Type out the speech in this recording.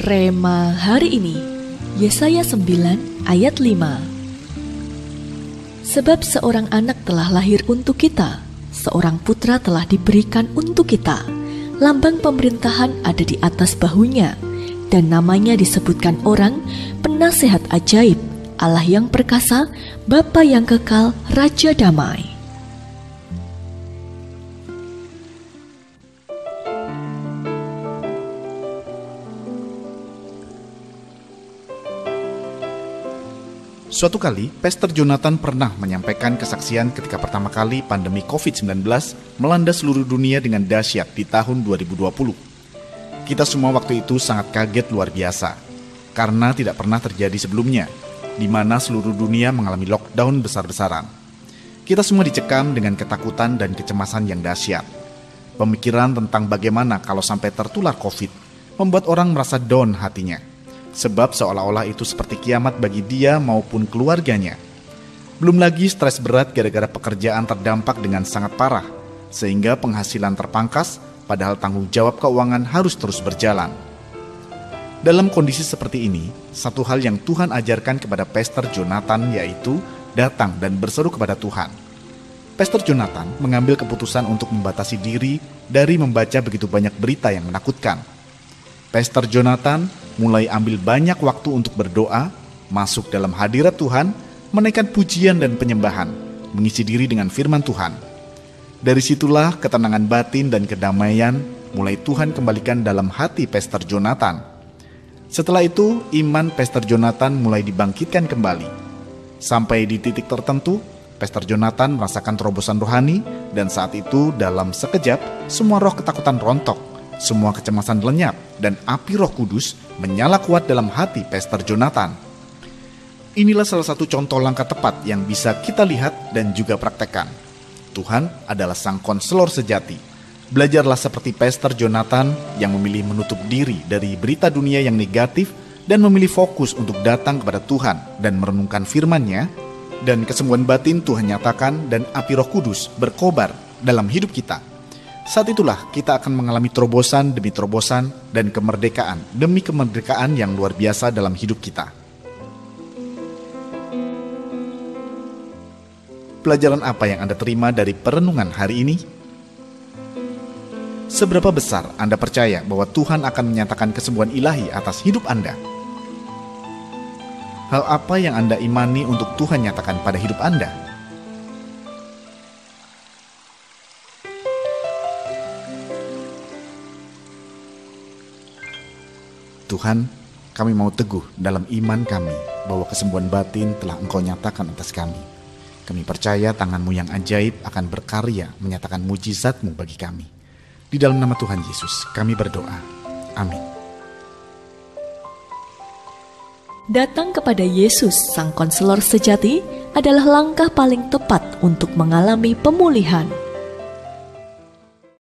Rema hari ini Yesaya 9 ayat 5 Sebab seorang anak telah lahir untuk kita Seorang putra telah diberikan untuk kita. Lambang pemerintahan ada di atas bahunya Dan namanya disebutkan orang Penasehat ajaib Allah yang perkasa Bapa yang kekal Raja damai Suatu kali, Pastor Jonathan pernah menyampaikan kesaksian ketika pertama kali pandemi COVID-19 melanda seluruh dunia dengan dahsyat di tahun 2020. Kita semua waktu itu sangat kaget luar biasa, karena tidak pernah terjadi sebelumnya, di mana seluruh dunia mengalami lockdown besar-besaran. Kita semua dicekam dengan ketakutan dan kecemasan yang dahsyat. Pemikiran tentang bagaimana kalau sampai tertular COVID membuat orang merasa down hatinya sebab seolah-olah itu seperti kiamat bagi dia maupun keluarganya. Belum lagi stres berat gara-gara pekerjaan terdampak dengan sangat parah, sehingga penghasilan terpangkas, padahal tanggung jawab keuangan harus terus berjalan. Dalam kondisi seperti ini, satu hal yang Tuhan ajarkan kepada Pastor Jonathan yaitu datang dan berseru kepada Tuhan. Pastor Jonathan mengambil keputusan untuk membatasi diri dari membaca begitu banyak berita yang menakutkan. Pastor Jonathan mulai ambil banyak waktu untuk berdoa, masuk dalam hadirat Tuhan, menaikkan pujian dan penyembahan, mengisi diri dengan firman Tuhan. Dari situlah ketenangan batin dan kedamaian mulai Tuhan kembalikan dalam hati Pastor Jonathan. Setelah itu, iman Pastor Jonathan mulai dibangkitkan kembali. Sampai di titik tertentu, Pastor Jonathan merasakan terobosan rohani dan saat itu dalam sekejap semua roh ketakutan rontok semua kecemasan lenyap dan api roh kudus menyala kuat dalam hati Pastor Jonathan. Inilah salah satu contoh langkah tepat yang bisa kita lihat dan juga praktekkan. Tuhan adalah sang konselor sejati. Belajarlah seperti Pastor Jonathan yang memilih menutup diri dari berita dunia yang negatif dan memilih fokus untuk datang kepada Tuhan dan merenungkan firman-Nya dan kesembuhan batin Tuhan nyatakan dan api roh kudus berkobar dalam hidup kita. Saat itulah kita akan mengalami terobosan demi terobosan dan kemerdekaan demi kemerdekaan yang luar biasa dalam hidup kita. Pelajaran apa yang Anda terima dari perenungan hari ini? Seberapa besar Anda percaya bahwa Tuhan akan menyatakan kesembuhan ilahi atas hidup Anda? Hal apa yang Anda imani untuk Tuhan nyatakan pada hidup Anda? Tuhan, kami mau teguh dalam iman kami bahwa kesembuhan batin telah Engkau nyatakan atas kami. Kami percaya tanganmu yang ajaib akan berkarya menyatakan mujizatmu bagi kami. Di dalam nama Tuhan Yesus kami berdoa. Amin. Datang kepada Yesus, Sang Konselor sejati, adalah langkah paling tepat untuk mengalami pemulihan